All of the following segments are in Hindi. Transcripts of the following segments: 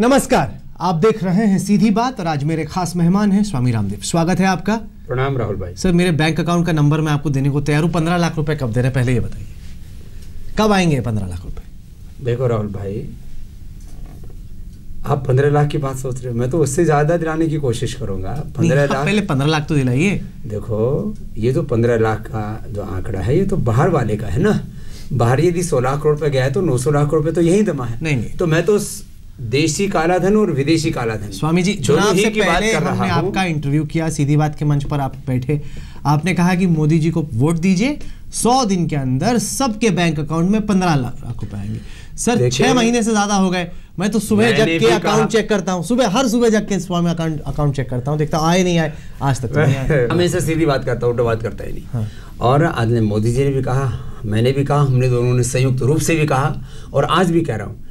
नमस्कार आप देख रहे हैं सीधी बात और आज मेरे खास मेहमान हैं स्वामी रामदेव। स्वागत है आपका। प्रणाम राहुल भाई। सर मेरे बैंक अकाउंट का नंबर मैं आपको देने को तैयार हूँ। पंद्रह लाख रुपए कब दे रहे पहले ये बताइए। कब आएँगे पंद्रह लाख रुपए? देखो राहुल भाई आप पंद्रह लाख की बात सोच रहे हो। मैं तो उससे ज़्यादा दिलाने की कोशिश करूँगा। पंद्रह लाख पहले पंद्रह लाख तो दिलाइए। देखो ये जो पंद्रह लाख का जो आंकड़ा है ये तो बाहर वाले का है ना। बाहर यदि सोलह करोड़ पे गया है तो नौ सौ लाख रुपए तो यही दमा है। नहीं, नहीं। तो मैं तो देशी कालाधन और विदेशी कालाधन। स्वामी जी चुनाव से की बात पहले कर हमने रहा हूँ। आपका इंटरव्यू किया सीधी बात के मंच पर आप बैठे। आपने कहा कि मोदी जी को वोट दीजिए सौ दिन के अंदर सबके बैंक अकाउंट में पंद्रह लाख रुपए आएँगे। सर छह महीने से ज़्यादा हो गए। मैं तो सुबह जग के अकाउंट चेक करता हूँ। सुबह हर सुबह जग के स्वामी अकाउंट अकाउंट चेक करता हूँ। देखता आए नहीं आए आज तक तो हमेशा सीधी बात करता हूँ बात करता ही नहीं। हाँ। और आज ने मोदी जी ने भी कहा मैंने भी कहा हमने दोनों ने संयुक्त रूप से भी कहा और आज भी कह रहा हूँ।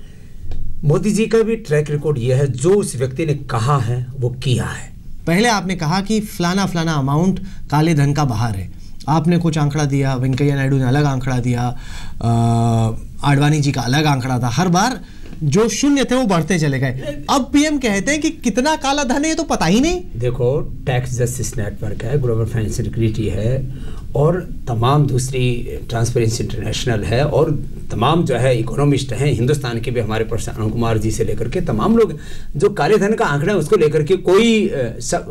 मोदी जी का भी ट्रैक रिकॉर्ड यह है जो उस व्यक्ति ने कहा है वो किया है। पहले आपने कहा कि फलाना फलाना अमाउंट काले धन का बाहर है। आपने कुछ आंकड़ा दिया वेंकैया नायडू ने अलग आंकड़ा दिया आडवाणी जी का अलग आंकड़ा था। हर बार जो शून्य थे वो बढ़ते चले गए। अब पीएम कहते हैं कि कितना काला धन है ये तो पता ही नहीं। देखो टैक्स जस्टिस नेटवर्क है ग्लोबल फाइनेंशियल सिक्योरिटी है और तमाम दूसरी ट्रांसपेरेंसी इंटरनेशनल है और तमाम जो है इकोनॉमिस्ट हैं हिंदुस्तान के भी हमारे प्रोफेसर अरुण कुमार जी से लेकर के तमाम लोग जो काले धन का आंकड़ा है उसको लेकर के कोई सब,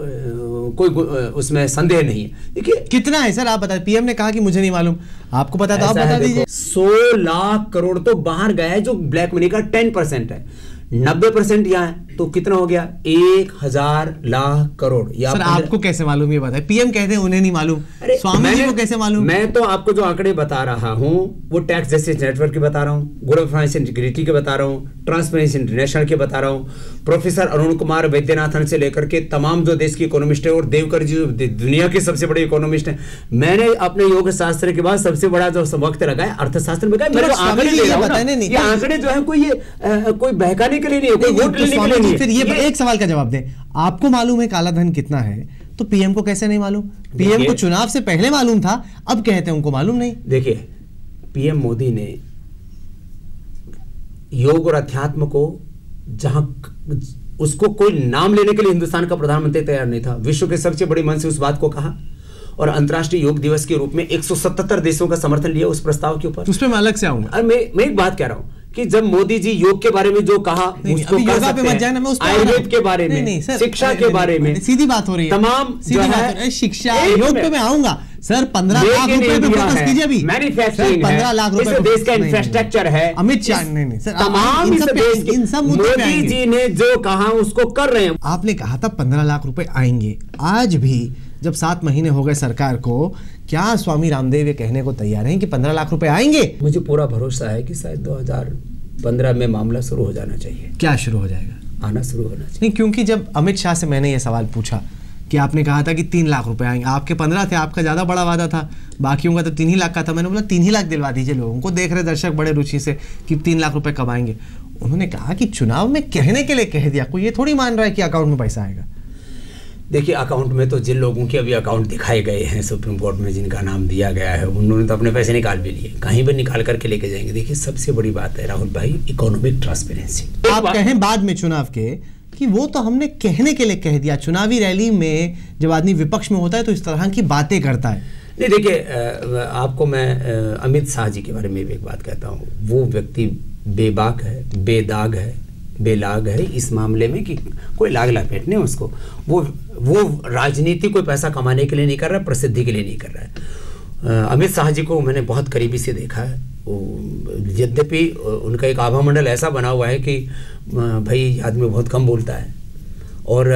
कोई उसमें संदेह नहीं है। देखिए कितना है सर आप बताए पीएम ने कहा कि मुझे नहीं मालूम। आपको पता तो आप बता दीजिए। सौ लाख करोड़ तो बाहर गया है जो ब्लैक मनी का टेन परसेंट है। नब्बे परसेंट यहाँ है तो कितना हो गया? एक हज़ार लाख करोड़। या सर आपको कैसे मालूम ये बताए पीएम कहते हैं उन्हें नहीं मालूम। स्वामी जी को कैसे मालूम? मैं तो आपको जो आंकड़े बता रहा हूँ वो टैक्स जस्टिस नेटवर्क के बता रहा हूँ ग्लोबल फाइनेंस इंटीग्रिटी के बता रहा हूँ ट्रांसपेरेंसी इंटरनेशनल के बता रहा हूँ प्रोफेसर अरुण कुमार वैद्यनाथन से लेकर के तमाम जो देश के इकोनॉमिस्ट है और देवकर जी दुनिया के सबसे बड़े इकोनॉमिस्ट है मैंने अपने योग शास्त्र के बाद सबसे बड़ा जो वक्त लगाया अर्थशास्त्र में तो आंकड़े जो है कोई कोई बहकाने के लिए नहीं कोई वोट तो लेने के लिए नहीं। फिर ये एक सवाल का जवाब दें। आपको मालूम है काला धन कितना है? तो पीएम को कैसे नहीं मालूम? पीएम को चुनाव से पहले मालूम था अब कहते हैं उनको मालूम नहीं। देखिए पीएम मोदी ने योग और अध्यात्म को जहाँ उसको कोई नाम लेने के लिए हिंदुस्तान का प्रधानमंत्री तैयार नहीं था। विश्व के सबसे बड़ी मन से उस बात को कहा और अंतर्राष्ट्रीय योग दिवस के रूप में 177 देशों का समर्थन लिया उस प्रस्ताव के ऊपर। उस पर मैं अलग से आऊँगा। मैं मैं एक बात कह रहा हूँ। कि जब मोदी जी योग के बारे में जो कहा नहीं, उसको अभी योगा पे मत जाना मैं उस। आयुर्वेद के बारे में नहीं, सर, शिक्षा के बारे में। सीधी बात हो रही है। तमाम सीधी बात शिक्षा योग पे मैं आऊँगा। सर पंद्रह लाख रुपए पे फोकस कीजिए अभी। मैन्युफैक्चरिंग पंद्रह लाख रुपए देश का इंफ्रास्ट्रक्चर है। अमित शाह नहीं नहीं सर तमाम इन सब मोदी जी ने जो कहा उसको कर रहे हैं। आपने कहा था पंद्रह लाख रुपए आएँगे। आज भी जब सात महीने हो गए सरकार को क्या स्वामी रामदेव ये कहने को तैयार हैं कि पंद्रह लाख रुपए आएँगे? मुझे पूरा भरोसा है कि शायद 2015 में मामला शुरू हो जाना चाहिए। क्या शुरू हो जाएगा? आना शुरू होना चाहिए। नहीं क्योंकि जब अमित शाह से मैंने ये सवाल पूछा कि आपने कहा था कि तीन लाख रुपए आएँगे आपके पंद्रह थे आपका ज़्यादा बड़ा वादा था बाकियों का तो तीन ही लाख का था मैंने बोला तीन ही लाख दिलवा दीजिए लोगों को देख रहे दर्शक बड़े रुचि से कि तीन लाख रुपए कमाएँगे उन्होंने कहा कि चुनाव में कहने के लिए कह दिया कोई ये थोड़ी मान रहा है कि अकाउंट में पैसा आएगा। देखिए अकाउंट में तो जिन लोगों के अभी अकाउंट दिखाए गए हैं सुप्रीम कोर्ट में जिनका नाम दिया गया है उन्होंने तो अपने पैसे निकाल भी लिए। कहीं भी निकाल करके लेके जाएँगे। देखिए सबसे बड़ी बात है राहुल भाई इकोनॉमिक ट्रांसपेरेंसी आप कहें बाद में चुनाव के कि वो तो हमने कहने के लिए कह दिया चुनावी रैली में जब आदमी विपक्ष में होता है तो इस तरह की बातें करता है। नहीं देखिए आपको मैं अमित शाह जी के बारे में भी एक बात कहता हूँ। वो व्यक्ति बेबाक है बेदाग है बेलाग है इस मामले में कि कोई लाग लपेटने उसको। वो वो राजनीति कोई पैसा कमाने के लिए नहीं कर रहा है प्रसिद्धि के लिए नहीं कर रहा है। अमित शाह जी को मैंने बहुत करीबी से देखा है। यद्यपि उनका एक आभा मंडल ऐसा बना हुआ है कि भाई, आदमी बहुत कम बोलता है। और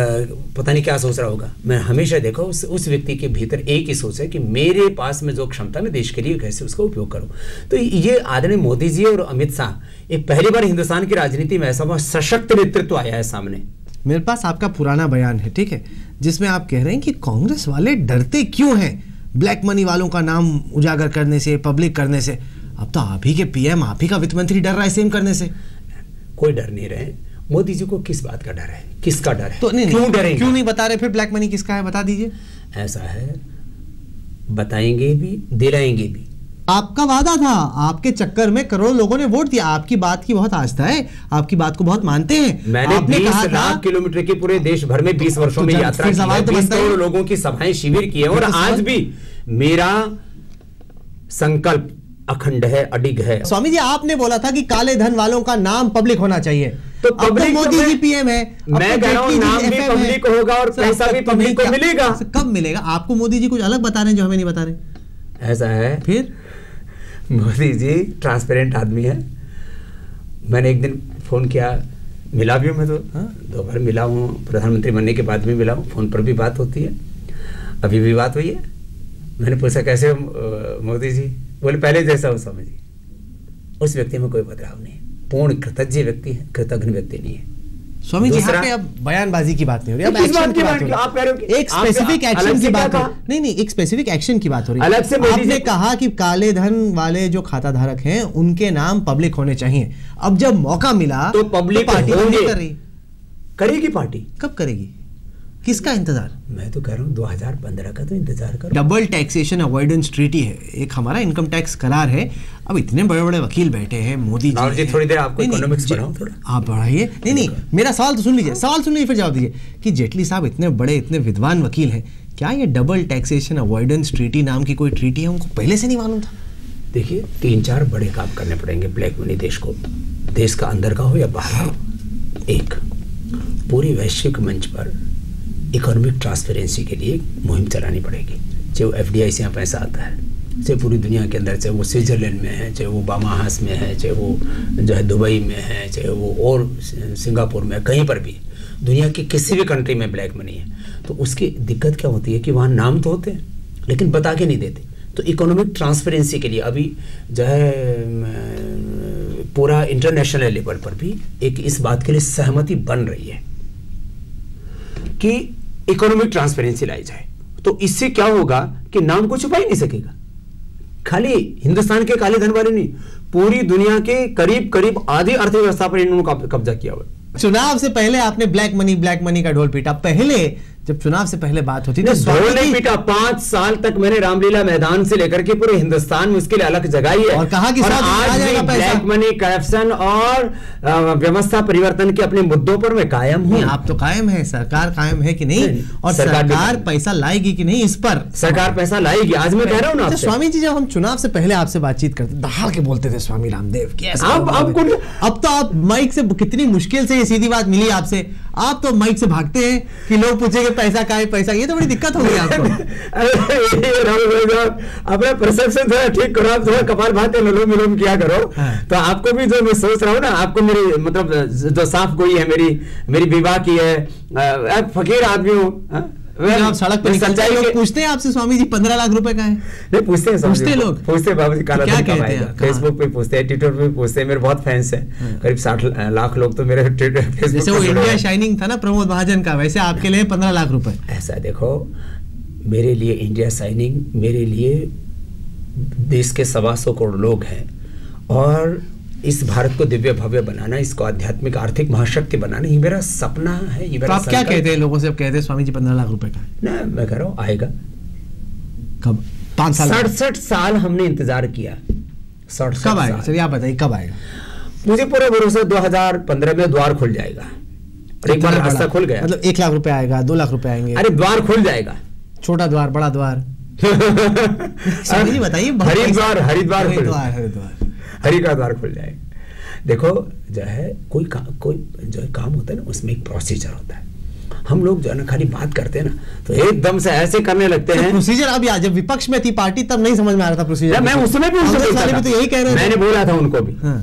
पता नहीं क्या सोच रहा होगा। मैं हमेशा देखा उस उस व्यक्ति के भीतर एक ही सोच है कि मेरे पास में जो क्षमता मैं देश के लिए कैसे उसका उपयोग करूँ। तो ये आदरणीय मोदी जी और अमित शाह एक पहली बार हिंदुस्तान की राजनीति में ऐसा बहुत सशक्त नेतृत्व आया है सामने। मेरे पास आपका पुराना बयान है ठीक है? जिसमें आप कह रहे हैं कि कांग्रेस वाले डरते क्यों हैं? ब्लैक मनी वालों का नाम उजागर करने से पब्लिक करने से। अब तो आप ही के पीएम आप ही का वित्त मंत्री डर रहा है सेम करने से। कोई डर नहीं रहे। मोदी जी को किस बात का डर है? किसका डर है? तो नहीं क्यों डरेंगे? क्यों नहीं बता रहे? फिर ब्लैक मनी किसका है? बता दीजिए। ऐसा है बताएँगे भी दिलाएँगे भी। आपका वादा था। आपके चक्कर में करोड़ों लोगों ने वोट दिया। आपकी बात की बहुत आस्था है। आपकी बात को बहुत मानते हैं। मैंने आपने 20 कहा लाख किलोमीटर के पूरे देश भर में 20 वर्षों तो में यात्रा की है। तो 20 बनता करोड़ लोगों की सभाएँ शिविर की है। और तो आज भी मेरा संकल्प अखंड है अडिग है। स्वामी जी आपने बोला था कि काले धन वालों का नाम पब्लिक होना चाहिए। तो अब public मोदी तो जी पीएम है। मैं तो कह रहा हूँ नाम भी public होगा और पैसा भी public को मिलेगा। कब मिलेगा? आपको मोदी जी कुछ अलग बता रहे हैं जो हमें नहीं बता रहे। ऐसा है। फिर? मोदी जी ट्रांसपेरेंट आदमी है। मैंने एक दिन फ़ोन किया मिला भी हूँ मैं तो। हाँ? दो बार मिला हूँ प्रधानमंत्री बनने के बाद भी मिला हूँ। फ़ोन पर भी बात होती है। अभी भी बात हुई है। मैंने पूछा कैसे मोदी जी? बोले पहले जैसा हो जी। उस व्यक्ति में कोई बदलाव नहीं पूर्ण कृतज्ञ व्यक्ति है कृतज्ञ व्यक्ति नहीं है। स्वामी जी यहाँ पे अब बयानबाजी की बात नहीं हो रही। अब एक्शन की बात हो की? आप कह रहे हो एक स्पेसिफिक एक्शन की बात हो नहीं नहीं एक स्पेसिफिक एक्शन की बात हो रही। है अलग से मोदी आपने कहा कि काले धन वाले जो खाता धारक हैं उनके नाम पब्लिक होने चाहिए। अब जब मौका मिला तो पब्लिक पार्टी कर रही? करेगी पार्टी? कब करेगी? किसका इंतज़ार? मैं तो कह रहा हूँ 2015 का तो इंतज़ार करो। डबल टैक्सेशन अवॉइडेंस ट्रीटी है। एक हमारा इनकम टैक्स करार है। अब इतने बड़े बड़े वकील बैठे हैं मोदी जी जी, थोड़ी देर आपको नहीं, नहीं, economics जे- पढ़ाऊं थोड़ा? आप बढ़ाइए नहीं नहीं मेरा सवाल तो सुन लीजिए सवाल सुन लीजिए फिर जवाब दीजिए कि जेटली साहब इतने बड़े इतने विद्वान वकील हैं। क्या ये डबल टैक्सेशन अवॉइडेंस ट्रीटी नाम की कोई ट्रीटी है? उनको पहले से नहीं मालूम था। देखिए तीन चार बड़े काम करने पड़ेंगे ब्लैक मनी देश को। देश का अंदर का हो या बाहर का एक पूरी वैश्विक मंच पर इकोनॉमिक ट्रांसपेरेंसी के लिए मुहिम चलानी पड़ेगी। चाहे वो एफ़ से यहाँ पैसा आता है, चाहे पूरी दुनिया के अंदर, चाहे वो स्विट्जरलैंड में है, चाहे वो बामाहास में है, चाहे वो जो है दुबई में है, चाहे वो और सिंगापुर में कहीं पर भी, दुनिया की किसी भी कंट्री में ब्लैक मनी है तो उसकी दिक्कत क्या होती है कि वहाँ नाम तो होते हैं, लेकिन बता के नहीं देते। तो इकोनॉमिक ट्रांसपेरेंसी के लिए अभी जो है पूरा इंटरनेशनल लेवल पर भी एक इस बात के लिए सहमति बन रही है कि इकोनॉमिक ट्रांसपेरेंसी लाई जाए। तो इससे क्या होगा कि नाम को छुपा ही नहीं सकेगा। खाली हिंदुस्तान के काले धन वाले नहीं, पूरी दुनिया के करीब करीब आधी अर्थव्यवस्था पर इन्होंने कब्जा किया हुआ चुनाव से पहले आपने ब्लैक मनी ब्लैक मनी का ढोल पीटा। पहले जब चुनाव से पहले बात होती स्वामी ढोल जी- पीटा पाँच साल तक मैंने रामलीला मैदान से लेकर के पूरे हिंदुस्तान में उसके लिए अलग जगाई है। और कहा कि और आज भी ब्लैक मनी करप्शन और व्यवस्था परिवर्तन के अपने मुद्दों पर मैं कायम हूँ। आप तो कायम है सरकार कायम है कि नहीं? नहीं, और सरकार सरकार पैसा लाएगी कि नहीं इस पर? सरकार पैसा लाएगी आज मैं कह रहा हूँ ना अच्छा, स्वामी जी जब हम चुनाव से पहले आपसे बातचीत करते दहाड़ के बोलते थे स्वामी रामदेव कि अब तो आप माइक से कितनी मुश्किल से ये सीधी बात मिली आपसे। आप तो माइक से भागते हैं कि लोग पूछेंगे पैसा का है पैसा ये तो बड़ी दिक्कत हो गई आपको। अरे राहुल भाई साहब, अपना परसेप्शन थोड़ा ठीक करो आप थोड़ा कपाल भाते अनुलोम विलोम क्या करो। हाँ। तो आपको भी जो मैं सोच रहा हूँ ना आपको मेरी मतलब जो साफ़ गोई है मेरी मेरी विवाह की है फकीर आदमी हो? हाँ? आप सड़क पर सच्चाई लोग पूछते हैं आपसे स्वामी जी पंद्रह लाख रुपए का है? नहीं पूछते हैं पूछते लोग? पूछते हैं बाबू जी काला तो क्या कहते हैं? फेसबुक पे पूछते हैं ट्विटर पे पूछते हैं मेरे बहुत फैंस हैं। करीब साठ लाख लोग तो मेरे ट्विटर जैसे वो इंडिया शाइनिंग था ना प्रमोद महाजन का वैसे आपके लिए पंद्रह लाख रुपए। ऐसा देखो मेरे लिए इंडिया साइनिंग मेरे लिए देश के सवा सौ करोड़ लोग हैं। और इस भारत को दिव्य भव्य बनाना इसको आध्यात्मिक आर्थिक महाशक्ति बनाना ये मेरा सपना है ये मेरा तो आप क्या कहते हैं लोगों से? अब कहते हैं स्वामी जी पंद्रह लाख रुपए का ना मैं कह रहा हूँ आएगा। कब? पाँच साल सड़सठ साल हमने इंतज़ार किया। सड़सठ कब आएगा। चलिए आप बताइए कब आएगा? मुझे पूरा भरोसा 2015 में द्वार खुल जाएगा। एक बार रास्ता खुल गया। मतलब एक लाख रुपए आएगा दो लाख रुपए आएँगे। अरे द्वार खुल जाएगा। छोटा द्वार बड़ा द्वार। स्वामी जी बताइए हरिद्वार हरिद्वार हरिद्वार हरिद्वार। हरि का द्वार खुल जाएगा। देखो जो है कोई का, कोई जो है काम होता है ना उसमें एक प्रोसीजर होता है। हम लोग जो है ना खाली बात करते हैं ना तो एकदम से ऐसे करने लगते हैं। प्रोसीजर अभी आज जब विपक्ष में थी पार्टी तब नहीं समझ में आ रहा था प्रोसीजर मैं उस समय भी था। भी तो यही कह रहे मैंने बोला था उनको भी। हाँ।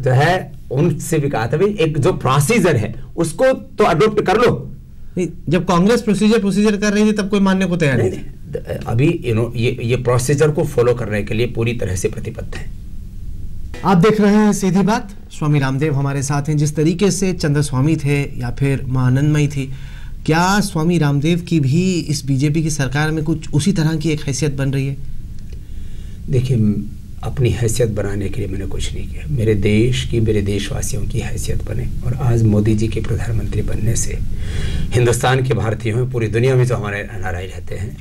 जो है उनसे भी कहा था भाई एक जो प्रोसीजर है उसको तो अडोप्ट कर लो। जब कांग्रेस प्रोसीजर प्रोसीजर कर रही थी तब कोई मानने को तैयार नहीं अभी यू नो ये ये प्रोसीजर को फॉलो करने के लिए पूरी तरह से प्रतिबद्ध है। आप देख रहे हैं सीधी बात। स्वामी रामदेव हमारे साथ हैं। जिस तरीके से चंद्र स्वामी थे या फिर माँ आनंदमयी थी क्या स्वामी रामदेव की भी इस बीजेपी की सरकार में कुछ उसी तरह की एक हैसियत बन रही है? देखिए अपनी हैसियत बनाने के लिए मैंने कुछ नहीं किया। मेरे देश की मेरे देशवासियों की हैसियत बने और आज मोदी जी के प्रधानमंत्री बनने से हिंदुस्तान के भारतीयों में पूरी दुनिया में जो हमारे नाराज़ रहते हैं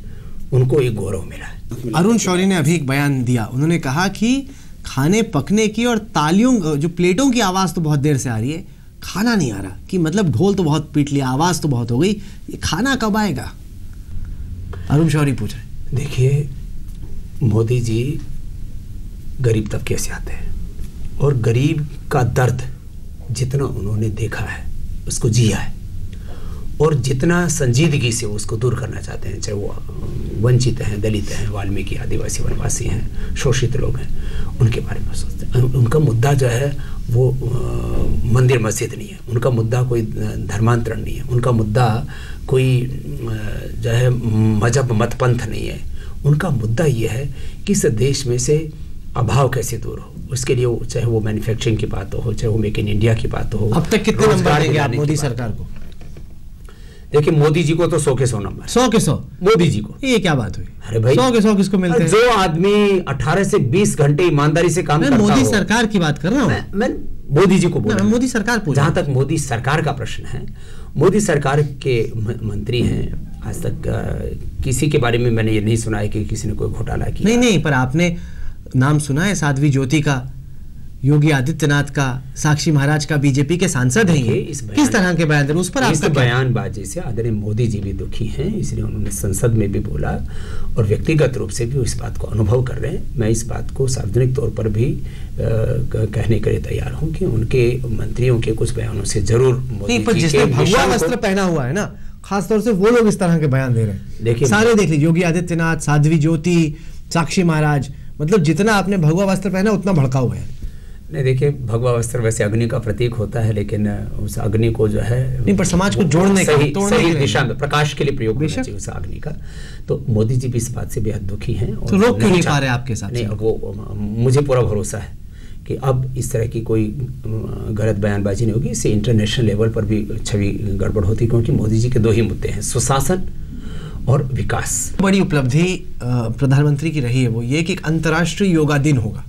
उनको एक गौरव मिला। अरुण शौरी ने अभी एक बयान दिया। उन्होंने कहा कि खाने पकने की और तालियों, जो प्लेटों की आवाज़ तो बहुत देर से आ रही है, खाना नहीं आ रहा। कि मतलब ढोल तो बहुत पीट लिया, आवाज़ तो बहुत हो गई, ये खाना कब आएगा? अरुण शौरी पूछ रहे देखिए, मोदी जी गरीब तबके से आते हैं और गरीब का दर्द जितना उन्होंने देखा है, उसको जिया है। और जितना संजीदगी से उसको दूर करना चाहते हैं चाहे वो वंचित हैं दलित हैं वाल्मीकि आदिवासी वनवासी हैं शोषित लोग हैं उनके बारे में सोचते हैं। उनका मुद्दा जो है वो आ, मंदिर मस्जिद नहीं है। उनका मुद्दा कोई धर्मांतरण नहीं है। उनका मुद्दा कोई जो है मज़हब मतपंथ नहीं है। उनका मुद्दा ये है कि इस देश में से अभाव कैसे दूर हो। उसके लिए चाहे वो मैन्युफैक्चरिंग की बात हो चाहे वो मेक इन इंडिया की बात हो अब तक कितने नंबर देंगे आप मोदी सरकार को? देखिए मोदी जी को तो सौ के सौ नंबर। सौ के सौ? मोदी जी को। ये क्या बात हुई? अरे भाई सौ के सौ किसको मिलते हैं? जो आदमी 18 से 20 घंटे ईमानदारी से काम करता मोदी सरकार की बात कर रहा हूँ। मैं, मैं मोदी जी को बोल मोदी सरकार जहाँ तक मोदी सरकार का प्रश्न है मोदी सरकार के मंत्री हैं आज तक किसी के बारे में मैंने ये नहीं सुना है कि किसी ने कोई घोटाला किया। नहीं नहीं पर आपने नाम सुना है साध्वी ज्योति का? योगी आदित्यनाथ का साक्षी महाराज का बीजेपी के सांसद हैं ये। किस तरह के बयान उस पर आपका बयानबाजी से आदरणीय मोदी जी भी दुखी हैं इसलिए उन्होंने संसद में भी बोला और व्यक्तिगत रूप से भी इस बात को अनुभव कर रहे हैं। मैं इस बात को सार्वजनिक तौर पर भी आ, कहने के लिए तैयार हूँ कि उनके मंत्रियों के कुछ बयानों से ज़रूर मोदी पर जिसने भगवा वस्त्र पहना हुआ है ना खासतौर से वो लोग इस तरह के बयान दे रहे हैं। देखिए सारे देख लीजिए योगी आदित्यनाथ साध्वी ज्योति साक्षी महाराज मतलब जितना आपने भगवा वस्त्र पहना उतना भड़का हुआ है। नहीं देखिए भगवा वस्त्र वैसे अग्नि का प्रतीक होता है लेकिन उस अग्नि को जो है नहीं पर समाज को जोड़ने सही, सही दिशा में प्रकाश के लिए प्रयोग होना चाहिए उस अग्नि का। तो मोदी जी भी इस बात से बेहद दुखी हैं तो लोग क्यों नहीं पा रहे आपके साथ नहीं वो मुझे पूरा भरोसा है कि अब इस तरह की कोई गलत बयानबाजी नहीं होगी। इससे इंटरनेशनल लेवल पर भी छवि गड़बड़ होती क्योंकि मोदी जी के दो ही मुद्दे हैं सुशासन और विकास। बड़ी उपलब्धि प्रधानमंत्री की रही है वो ये कि एक अंतर्राष्ट्रीय योगा दिन होगा।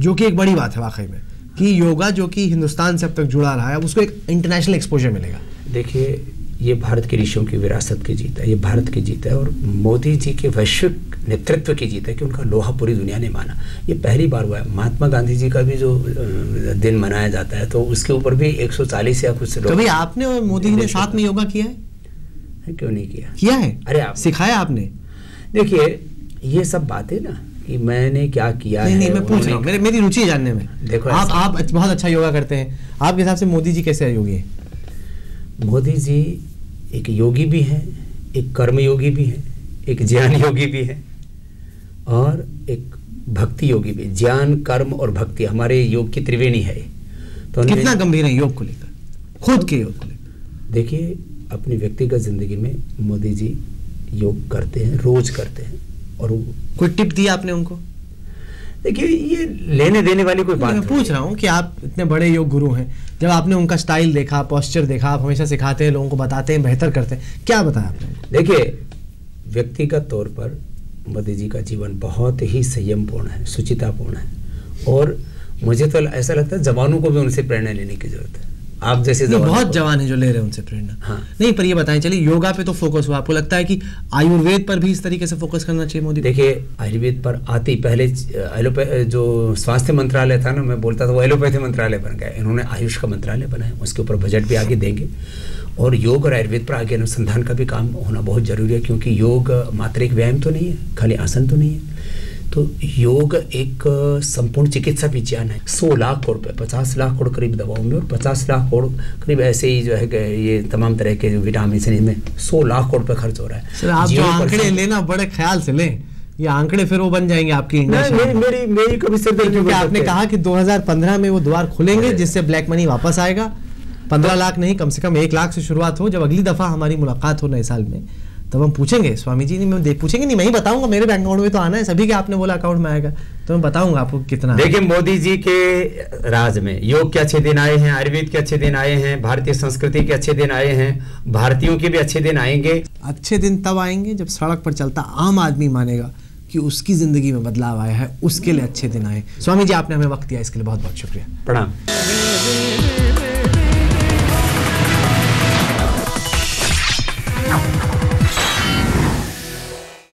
जो कि एक बड़ी बात है वाकई में कि योगा जो कि हिंदुस्तान से अब तक जुड़ा रहा है उसको एक इंटरनेशनल एक्सपोजर मिलेगा। देखिए ये भारत के ऋषियों की विरासत की जीत है ये भारत की जीत है और मोदी जी के वैश्विक नेतृत्व की जीत है कि उनका लोहा पूरी दुनिया ने माना। ये पहली बार हुआ है। महात्मा गांधी जी का भी जो दिन मनाया जाता है तो उसके ऊपर भी 140 या कुछ लोग कभी आपने और मोदी जी ने साथ में योगा किया है? क्यों नहीं किया? किया है? अरे आप सिखाया आपने? देखिए ये सब बातें ना कि मैंने क्या किया नहीं, है नहीं मैं पूछ रहा हूँ। मेरे मेरी रुचि जानने में। देखो आप आप बहुत अच्छा योगा करते हैं। आपके हिसाब से मोदी जी कैसे योगी है? मोदी जी एक योगी भी हैं एक कर्म योगी भी हैं एक ज्ञान योगी भी हैं और एक भक्ति योगी भी। ज्ञान कर्म और भक्ति हमारे योग की त्रिवेणी है। तो कितना गंभीर है योग को लेकर? खुद के योग को लेकर। देखिए अपनी व्यक्तिगत ज़िंदगी में मोदी जी योग करते हैं रोज करते हैं। और कोई टिप दिया आपने उनको? देखिए ये लेने देने वाली कोई बात मैं पूछ रहा हूँ कि आप इतने बड़े योग गुरु हैं। जब आपने उनका स्टाइल देखा पॉस्चर देखा आप हमेशा सिखाते हैं लोगों को बताते हैं बेहतर करते हैं क्या बताया आपने? देखिए व्यक्तिगत तौर पर मोदी जी का जीवन बहुत ही संयमपूर्ण है सुचितापूर्ण है। और मुझे तो ऐसा लगता है जवानों को भी उनसे प्रेरणा लेने की ज़रूरत है। आप जैसे जवान बहुत जवान है जो ले रहे हैं उनसे प्रेरणा। हाँ। नहीं पर ये बताएँ चलिए योगा पे तो फोकस हुआ। आपको लगता है कि आयुर्वेद पर भी इस तरीके से फोकस करना चाहिए मोदी? देखिए आयुर्वेद पर आते ही पहले एलोपै जो स्वास्थ्य मंत्रालय था ना मैं बोलता था वो एलोपैथी मंत्रालय बन गया। इन्होंने आयुष का मंत्रालय बनाया उसके ऊपर बजट भी आगे देंगे। और योग और आयुर्वेद पर आगे अनुसंधान का भी काम होना बहुत ज़रूरी है क्योंकि योग मात्र एक व्यायाम तो नहीं है खाली आसन तो नहीं है। तो योग एक संपूर्ण चिकित्सा विज्ञान है। सौ लाख करोड़ रुपये पचास लाख करोड़ करीब दवाओं में और पचास लाख करोड़ करीब ऐसे ही जो है ये तमाम तरह के जो विटामिन इनमें। सौ लाख करोड़ रुपये खर्च हो रहा है। सर आप जो आंकड़े लेना बड़े ख्याल से लें ये आंकड़े फिर वो बन जाएँगे आपकी इंडिया मेरी मेरी मेरी कभी सिर क्योंकि आपने कहा कि 2015 में वो द्वार खुलेंगे जिससे ब्लैक मनी वापस आएगा। पंद्रह लाख नहीं कम से कम एक लाख से शुरुआत हो जब अगली दफ़ा हमारी मुलाकात हो नए साल में। तब हम पूछेंगे स्वामी जी नहीं मैं पूछेंगे नहीं मैं ही बताऊँगा मेरे बैंक अकाउंट में तो आना है सभी के आपने बोला अकाउंट में आएगा तो मैं बताऊँगा आपको कितना देखिए मोदी जी के राज में योग के अच्छे दिन आए हैं आयुर्वेद के अच्छे दिन आए हैं भारतीय संस्कृति के अच्छे दिन आए हैं भारतीयों के भी अच्छे दिन आएँगे। अच्छे दिन तब आएँगे जब सड़क पर चलता आम आदमी मानेगा कि उसकी ज़िंदगी में बदलाव आया है उसके लिए अच्छे दिन आए। स्वामी जी आपने हमें वक्त दिया इसके लिए बहुत बहुत शुक्रिया। प्रणाम।